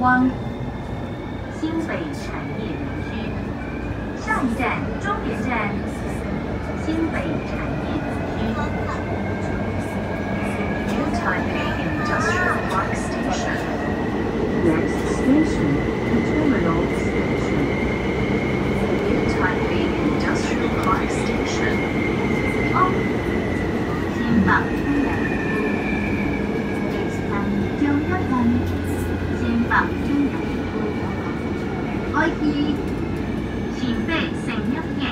汪，新北产业园区，上一站，终点站，新北产业。开七，十八乘一亿，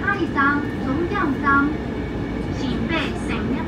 派三，总点三，十八乘一。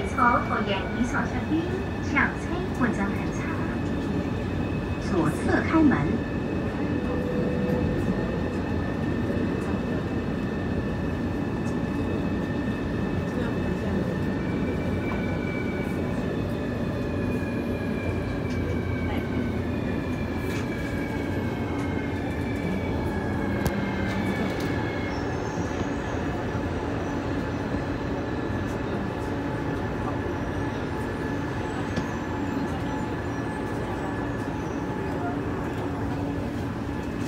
左侧座椅坐上边，上车或者下车，左侧开门。